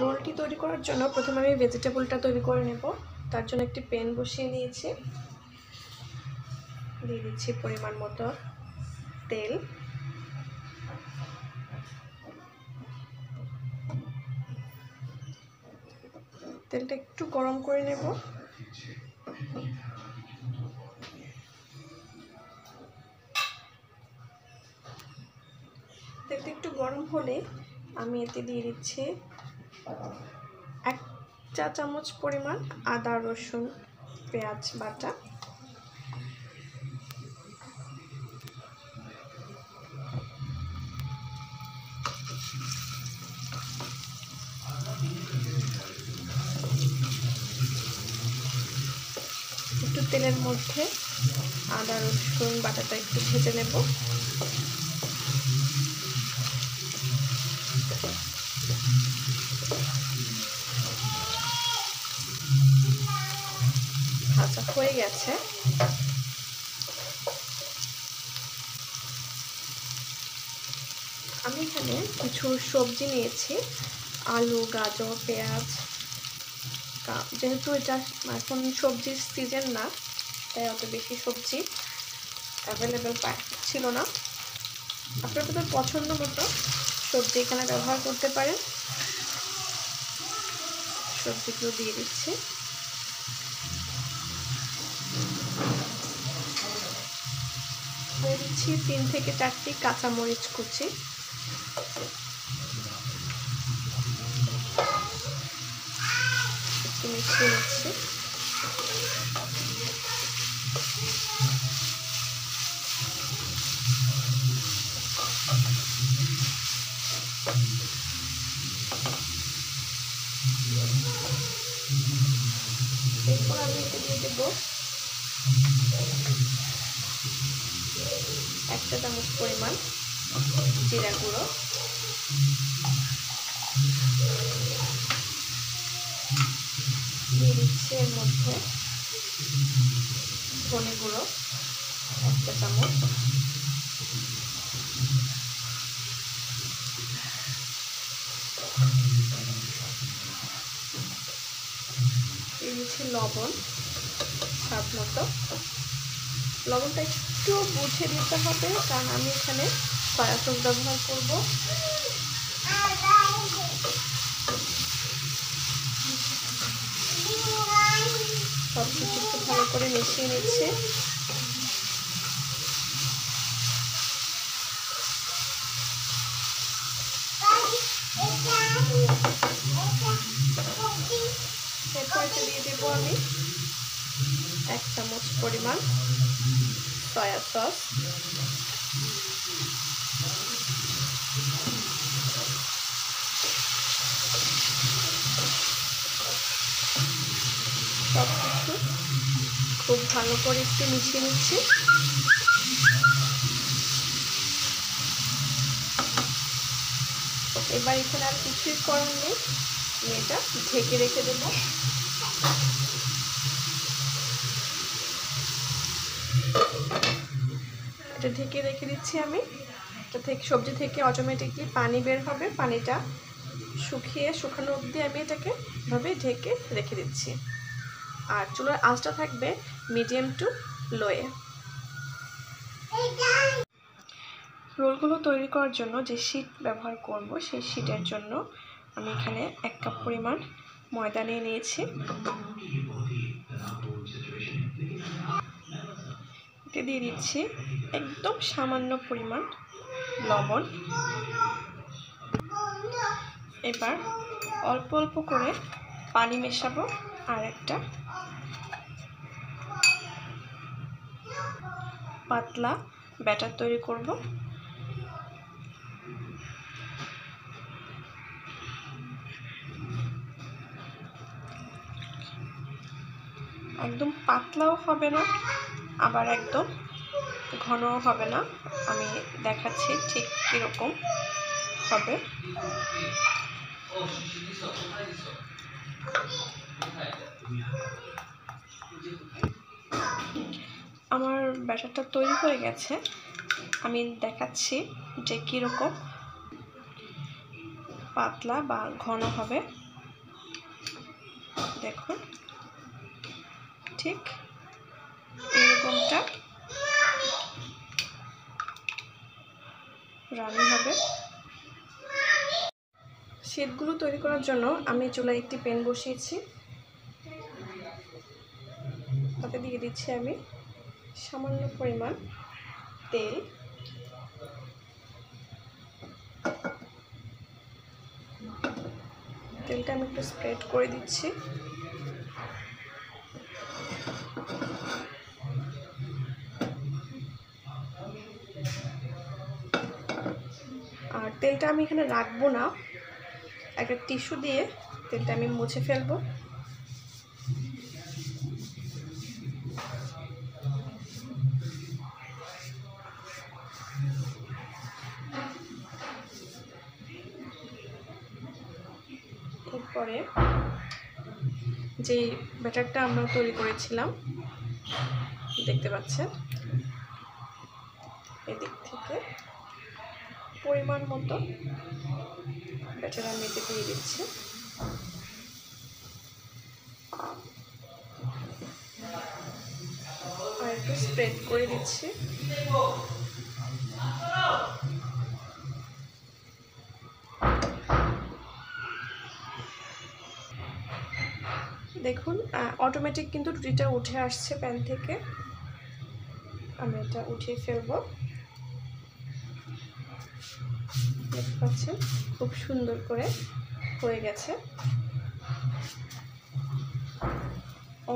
রোলটি তৈরি করার জন্য প্রথমে আমি ভেজিটেবলটা তৈরি করে নেব। তার জন্য একটি প্যান বসিয়ে নিয়েছি। দিয়ে দিচ্ছি পরিমাণ মতো তেল। তেলটা একটু গরম করে নেব। তেলটা একটু গরম হলে আমি এতে দিয়ে দিচ্ছি এক চা চামচ পরিমাণ আদা, রসুন, পেঁয়াজ বাটা। একটু তেলের মধ্যে আদা, রসুন বাটাটা একটু ভেজে নেব ভাজা হয়ে গেছে। আমি এখানে কিছু সবজি নিয়েছি। আলু, গাজর, পেঁয়াজ যেহেতু এটা এখন সবজির সিজন না, তাই অত বেশি সবজি অ্যাভেলেবেল ছিল না। আপনার আপনাদের পছন্দ মতো সবজি এখানে ব্যবহার করতে পারেন। সবজিগুলো দিয়ে দিচ্ছি দিয়ে দিচ্ছি তিন থেকে চারটি কাঁচামরিচ কুচি। মিশিয়ে নিচ্ছি এরপর আমি এতে দিয়ে দেবো একটা চামচ পরিমাণ জিরা গুঁড়ো। দিয়ে এর মধ্যে ধনে গুঁড়ো, একটা চামচ। লবণ, স্বাদ মতো। লবণটা একটু বুঝে দিতে হবে, কারণ আমি এখানে সয়া সস ব্যবহার করব। সব কিছু একটু ভালো করে মিশিয়ে নিচ্ছে। এরপর দিয়ে দেবো আমি এক চামচ পরিমাণ। সয়া সস সব কিছু খুব ভালো করে একটু মিশিয়ে নিচ্ছি। এবার এখানে আর কিছুই করার নেই। এটা ঢেকে রেখে দেবো। এটা ঢেকে রেখে দিচ্ছি আমি। এটা থেকে, সবজি থেকে অটোমেটিকলি পানি বের হবে। পানিটা শুকিয়ে, শুকানো অবধি আমি এটাকে ভাবে ঢেকে রেখে দিচ্ছি। আর চুলার আঁচটা থাকবে মিডিয়াম টু লোয়ে রোলগুলো তৈরি করার জন্য যে শিট ব্যবহার করব, সেই শিটের জন্য আমি এখানে এক কাপ পরিমাণ ময়দা নিয়ে নিয়েছি। এতে দিয়ে দিচ্ছি একদম সামান্য পরিমাণ লবণ। এবার অল্প অল্প করে পানি মেশাবো আর একটা পাতলা ব্যাটার তৈরি করব। একদম পাতলাও হবে না। আবার একদম ঘনও হবে না। আমি দেখাচ্ছি ঠিক কীরকম হবে। আমার ব্যাটারটা তৈরি হয়ে গেছে। আমি দেখাচ্ছি যে কীরকম পাতলা বা ঘন হবে। দেখুন, ঠিক রান্না হবে। শীতগুলো তৈরি করার জন্য আমি চুলায় একটি প্যান বসিয়েছি। তাতে দিয়ে দিচ্ছি আমি সামান্য পরিমাণ তেল। তেলটা আমি একটু স্প্রেড করে দিচ্ছি। তেলটা আমি এখানে রাখব না। একটা টিস্যু দিয়ে তেলটা আমি মুছে ফেলব। এরপরে যে ব্যাটারটা আমরা তৈরি করেছিলাম, দেখতে পাচ্ছেন? এদিক থেকে পরিমাণ মতো। ব্যাটার আমি এতে দিয়ে দিচ্ছি। আর একটু স্প্রেড করে দিচ্ছি। দেখুন অটোমেটিক কিন্তু রুটিটা উঠে আসছে প্যান থেকে। আমি এটা উঠিয়ে ফেলব। দেখতে পাচ্ছেন খুব সুন্দর করে হয়ে গেছে।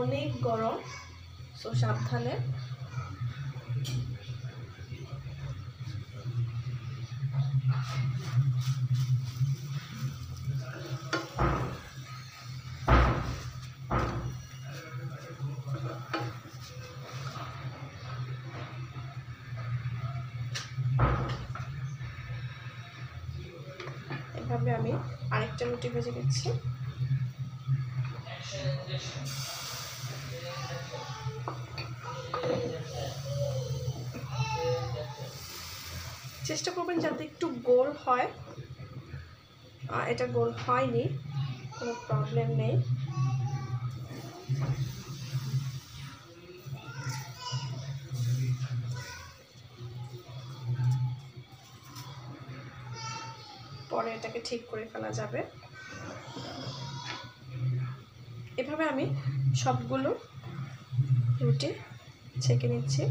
অনেক গরম সো সাবধানে রুটি ভেজে দিচ্ছি চেষ্টা করবেন যাতে একটু গোল হয়। এটা গোল হয়নি, কোনো প্রবলেম নেই। পরে এটাকে ঠিক করে ফেলা যাবে। এভাবে আমি সবগুলো রুটি ছেঁকে নিচ্ছি।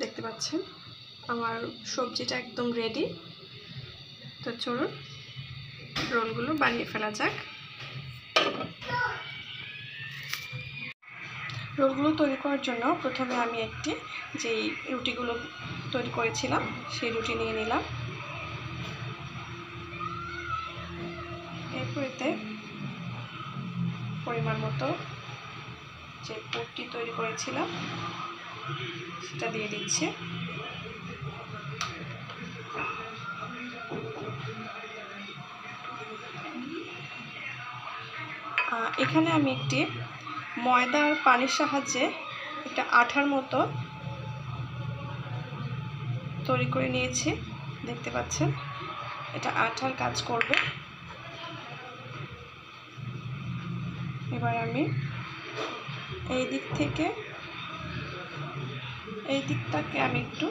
দেখতে পাচ্ছেন, আমার সবজিটা একদম রেডি তো চলুন, রোলগুলো বানিয়ে ফেলা যাক। রোলগুলো তৈরি করার জন্য প্রথমে আমি একটি যেই রুটিগুলো তৈরি করেছিলাম, সেই রুটি নিয়ে নিলাম। এরপরেতে পরিমাণ মতো যে পুরটি তৈরি করেছিলাম, সেটা দিয়ে দিচ্ছি। এখানে আমি একটি ময়দার পানির সাহায্যে একটা আঠার মতো তৈরি করে নিয়েছি। দেখতে পাচ্ছেন, এটা আঠার কাজ করবে। এবার আমি এই দিক থেকে, এই দিকটাকে আমি একটু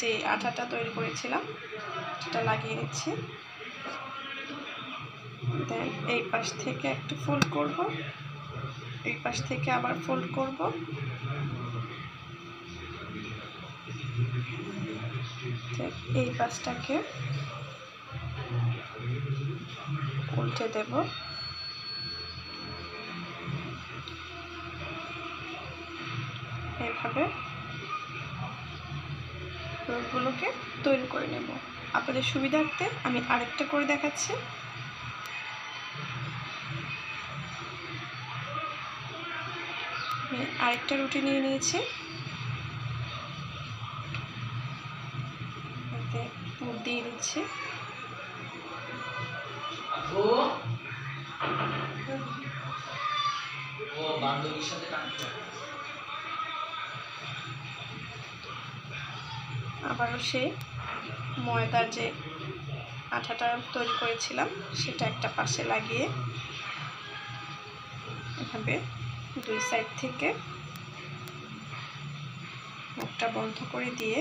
যে আঠাটা তৈরি করেছিলাম, সেটা লাগিয়ে নিচ্ছি। দেন এই পাশ থেকে একটু ফোল্ড করব। এই পাশ থেকে আবার ফোল্ড করব। এই পাশটাকে উল্টে দেব। এইভাবে রোলগুলোকে তৈরি করে নেব। আপনাদের সুবিধার্থে আমি আরেকটা করে দেখাচ্ছি। আরেকটা রুটি নিয়ে নিয়েছি। দিয়ে দিচ্ছি। আবারও সেই ময়দার যে আঠাটা তৈরি করেছিলাম, সেটা একটা পাশে লাগিয়ে এভাবে দুই সাইড থেকে মুখটা বন্ধ করে দিয়ে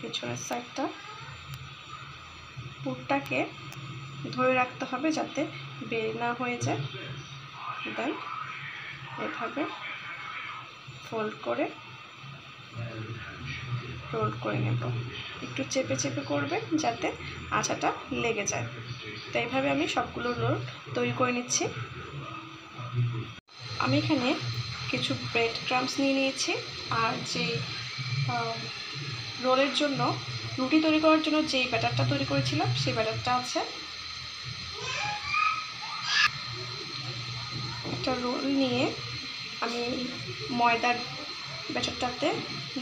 পেছনের সাইডটা পুরটাকে ধরে রাখতে হবে যাতে বের না হয়ে যায়। দেন এভাবে ফোল্ড করে রোল করে নেব। একটু চেপে চেপে করবে যাতে আচাটা লেগে যায়। তো এইভাবে আমি সবগুলো রোল তৈরি করে নিচ্ছি। আমি এখানে কিছু ব্রেড ক্রামস নিয়ে নিয়েছি। আর যে রোলের জন্য, রুটি তৈরি করার জন্য যেই ব্যাটারটা তৈরি করেছিলাম, সেই ব্যাটারটা আছে। একটা রোল নিয়ে আমি ময়দার ব্যাটারটাতে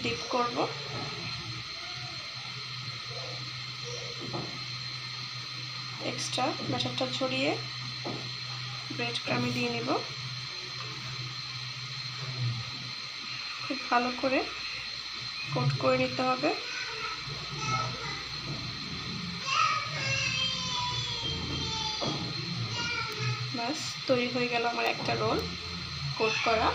ডিপ করব। এক্সট্রা ব্যাটারটা ছড়িয়ে ব্রেড ক্রামে দিয়ে নেব। খুব ভালো করে কোট করে নিতে হবে। ব্যাস, তৈরি হয়ে গেল আমার একটা রোল কোট করা।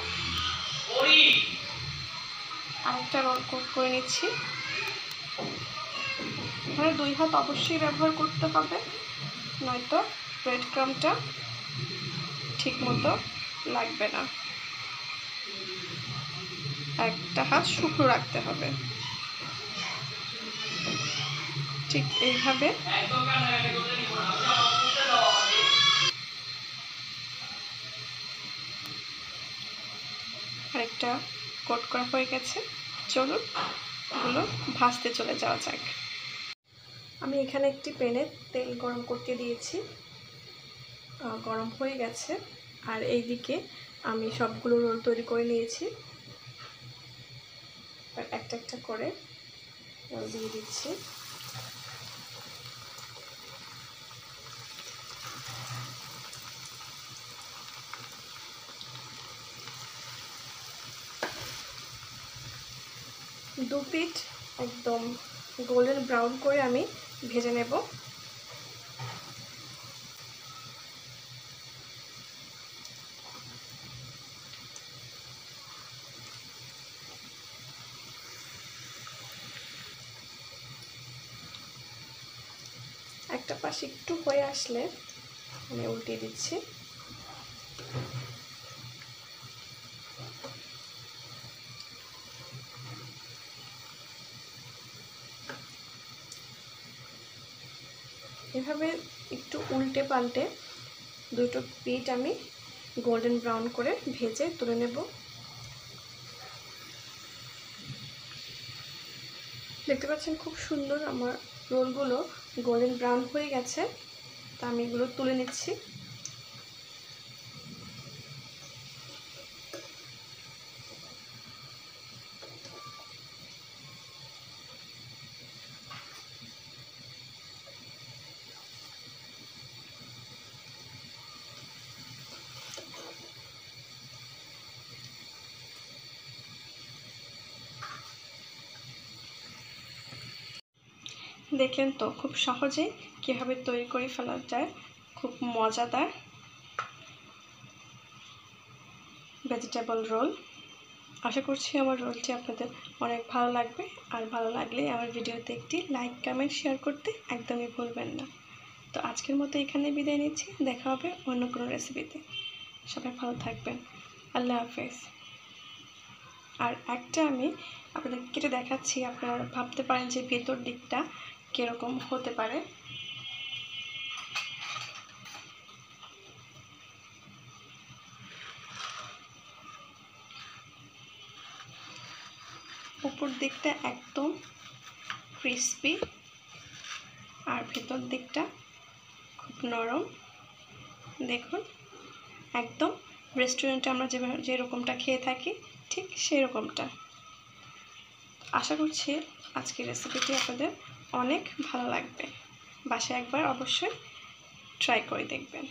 আরেকটা রোল কোট করে নিচ্ছি। এখানে দুই হাত অবশ্যই ব্যবহার করতে হবে, নয়তো ব্রেড ক্রামটা ঠিক মতো লাগবে না। একটা হাত শুকনো রাখতে হবে। ঠিক এইভাবে। আরেকটা কোট করা হয়ে গেছে। চলুন এগুলো ভাজতে চলে যাওয়া যাক। আমি এখানে একটি প্যানে তেল গরম করতে দিয়েছি। গরম হয়ে গেছে। আর এইদিকে আমি সবগুলো রোল তৈরি করে নিয়েছি। একটা একটা করে দিয়ে দিচ্ছি। দু পিঠ একদম গোল্ডেন ব্রাউন করে আমি ভেজে নেব। পাশে একটু হয়ে আসলে আমি উল্টে দিচ্ছি। এভাবে একটু উল্টে পাল্টে দুটো পিঠ আমি গোল্ডেন ব্রাউন করে ভেজে তুলে নেব। দেখতে পাচ্ছেন খুব সুন্দর আমার রোলগুলো গোল্ডেন ব্রাউন হয়ে গেছে। তা আমি এগুলো তুলে নিচ্ছি। দেখলেন তো, খুব সহজেই কীভাবে তৈরি করে ফেলা যায়, খুব মজাদার ভেজিটেবল রোল আশা করছি আমার রোলটি আপনাদের অনেক ভালো লাগবে, আর ভালো লাগলে আমার ভিডিওতে একটি লাইক কমেন্ট শেয়ার করতে একদমই ভুলবেন না। তো আজকের মতো এখানে বিদায় নিচ্ছি, দেখা হবে অন্য কোনো রেসিপিতে সবাই ভালো থাকবেন, আল্লাহ হাফেজ। আর একটা আমি আপনাদের কেটে দেখাচ্ছি, আপনারা ভাবতে পারেন যে ভেতর দিকটা কীরকম হতে পারে। উপর দিকটা একদম ক্রিসপি আর ভেতর দিকটা খুব নরম। দেখুন, একদম রেস্টুরেন্টে আমরা যেভাবে, যেরকমটা খেয়ে থাকি, ঠিক সেই রকমটা আশা করছি আজকের রেসিপিটি আপনাদের অনেক ভালো লাগবে। বাসায় একবার অবশ্যই ট্রাই করে দেখবেন।